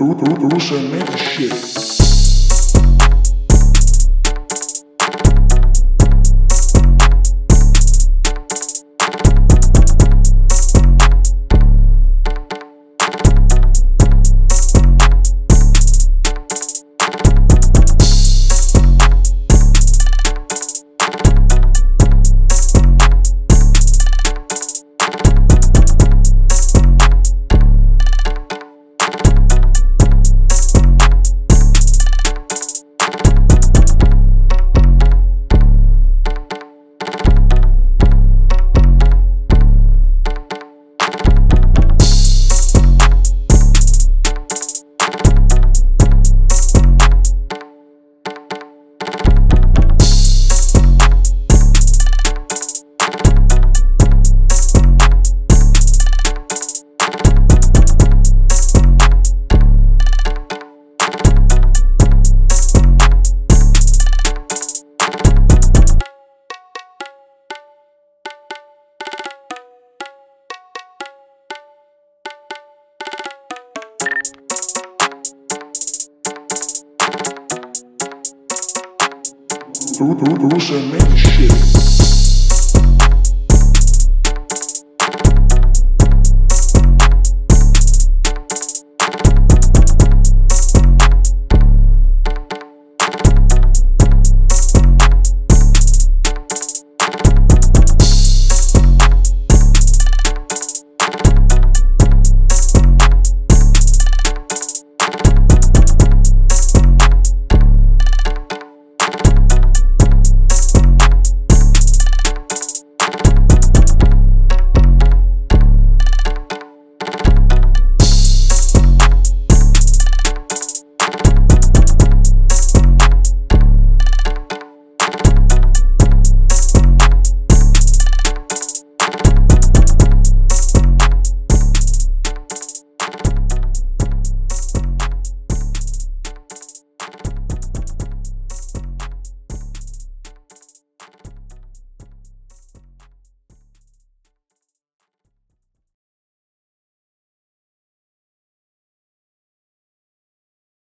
Made Shit. Russian Made Shit.